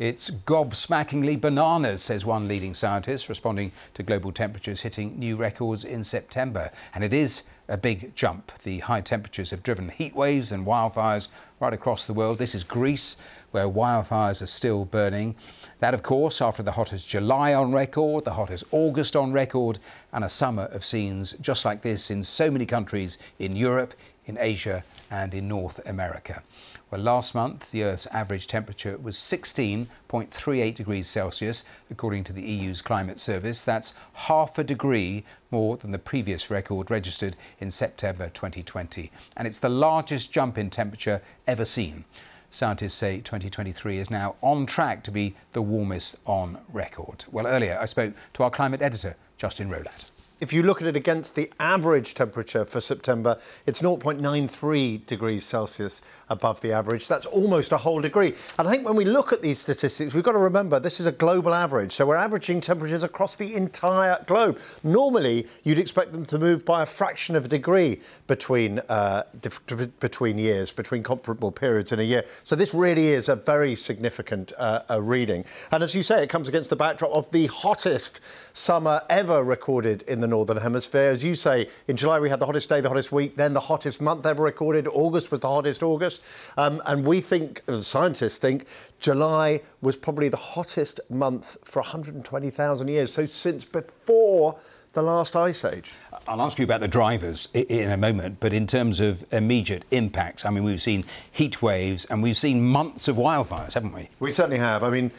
It's gobsmackingly bananas, says one leading scientist, responding to global temperatures hitting new records in September. And it is a big jump. The high temperatures have driven heat waves and wildfires right across the world. This is Greece, where wildfires are still burning. That, of course, after the hottest July on record, the hottest August on record, and a summer of scenes just like this in so many countries in Europe, in Asia, and in North America. Well, last month, the Earth's average temperature was 16.38 degrees Celsius, according to the EU's climate service. That's half a degree more than the previous record registered in September 2020. And it's the largest jump in temperature ever seen. Scientists say 2023 is now on track to be the warmest on record. Well, earlier I spoke to our climate editor, Justin Rowlatt if you look at it against the average temperature for September, it's 0.93 degrees Celsius above the average. That's almost a whole degree. And I think when we look at these statistics, we've got to remember this is a global average. So we're averaging temperatures across the entire globe. Normally, you'd expect them to move by a fraction of a degree between, uh, between years, between comparable periods in a year. So this really is a very significant uh, reading. And as you say, it comes against the backdrop of the hottest summer ever recorded in the Northern Hemisphere. As you say, in July we had the hottest day, the hottest week, then the hottest month ever recorded. August was the hottest August. Um, and we think, as scientists think, July was probably the hottest month for 120,000 years. So since before the last ice age. I'll ask you about the drivers in a moment, but in terms of immediate impacts, I mean, we've seen heat waves and we've seen months of wildfires, haven't we? We certainly have. I mean,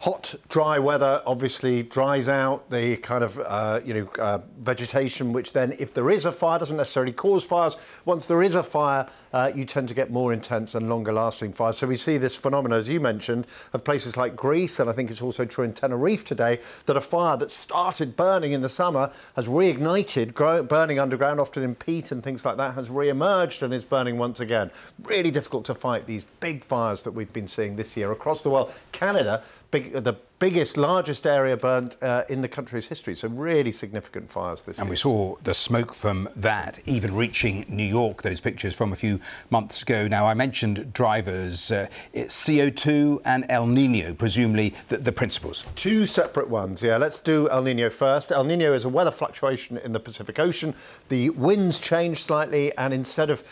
hot, dry weather obviously dries out the kind of uh, you know uh, vegetation, which then, if there is a fire, doesn't necessarily cause fires. Once there is a fire, uh, you tend to get more intense and longer lasting fires. So we see this phenomenon, as you mentioned, of places like Greece, and I think it's also true in Tenerife today, that a fire that started burning in the summer has reignited, burning underground, often in peat and things like that, has re-emerged and is burning once again. Really difficult to fight these big fires that we've been seeing this year across the world. Canada, big, the biggest, largest area burnt uh, in the country's history. So really significant fires this and year. And we saw the smoke from that even reaching New York, those pictures from a few months ago. Now, I mentioned drivers, uh, CO2 and El Nino, presumably the, the principles. Two separate ones, yeah. Let's do El Nino first. El Nino is a weather fluctuation in the Pacific Ocean. The winds change slightly and instead of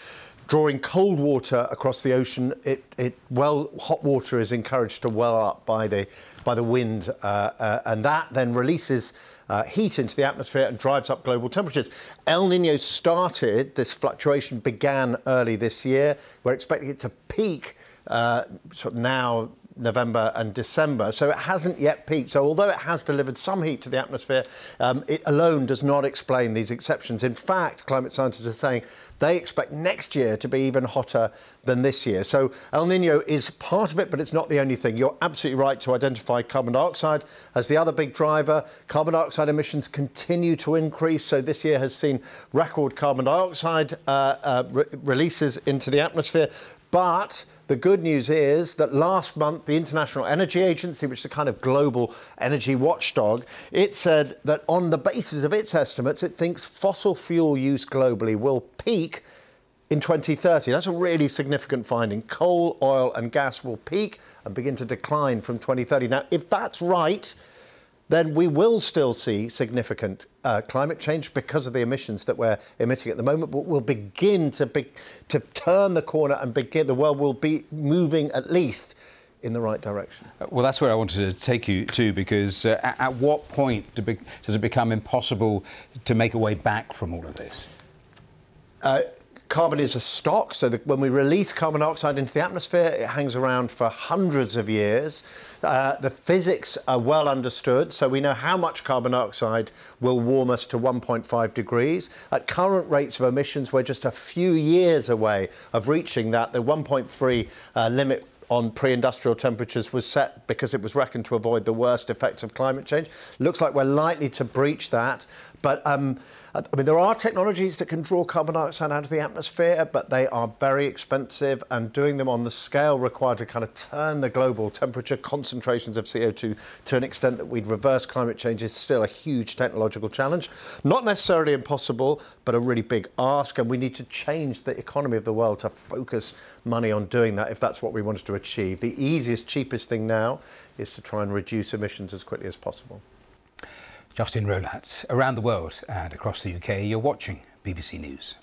drawing cold water across the ocean, it, it well hot water is encouraged to well up by the by the wind, uh, uh, and that then releases. Uh, heat into the atmosphere and drives up global temperatures. El Nino started, this fluctuation began early this year. We're expecting it to peak uh, sort of now November and December. So it hasn't yet peaked. So although it has delivered some heat to the atmosphere, um, it alone does not explain these exceptions. In fact, climate scientists are saying they expect next year to be even hotter than this year. So El Nino is part of it, but it's not the only thing. You're absolutely right to identify carbon dioxide as the other big driver. Carbon dioxide emissions continue to increase. So this year has seen record carbon dioxide uh, uh, re releases into the atmosphere. But the good news is that last month, the International Energy Agency, which is a kind of global energy watchdog, it said that on the basis of its estimates, it thinks fossil fuel use globally will peak in 2030. That's a really significant finding. Coal, oil, and gas will peak and begin to decline from 2030. Now, if that's right, then we will still see significant uh, climate change because of the emissions that we're emitting at the moment. But we'll begin to, be, to turn the corner and begin, the world will be moving at least in the right direction. Uh, well, that's where I wanted to take you to, because uh, at, at, what point do be, does it become impossible to make a way back from all of this? Uh, carbon is a stock, so when we release carbon dioxide into the atmosphere, it hangs around for hundreds of years. Uh, the physics are well understood, so we know how much carbon dioxide will warm us to 1.5 degrees. At current rates of emissions, we're just a few years away of reaching that. The 1.3 uh, limit on pre-industrial temperatures was set because it was reckoned to avoid the worst effects of climate change. Looks like we're likely to breach that, But um, I mean, there are technologies that can draw carbon dioxide out of the atmosphere, but they are very expensive, and doing them on the scale required to kind of turn the global temperature concentrations of CO2 to an extent that we'd reverse climate change is still a huge technological challenge. Not necessarily impossible, but a really big ask, and we need to change the economy of the world to focus money on doing that if that's what we wanted to achieve. The easiest, cheapest thing now is to try and reduce emissions as quickly as possible. Justin Rowlatt, around the world and across the UK, you're watching BBC News.